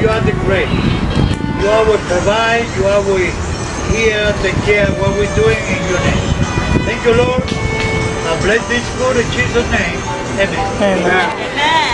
Lord, you are the great. You are will provide, you are will hear, take care of what we're doing in your name. Thank you, Lord. I bless this food in Jesus' name. Amen. Amen. Amen.